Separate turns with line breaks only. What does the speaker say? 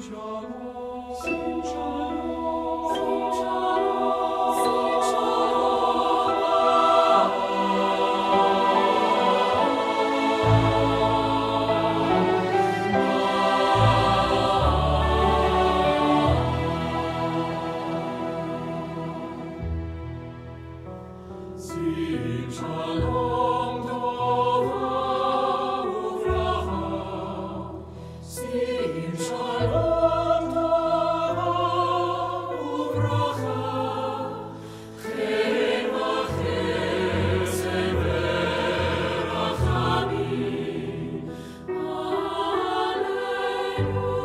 心上路，新上路，路。Alleluia.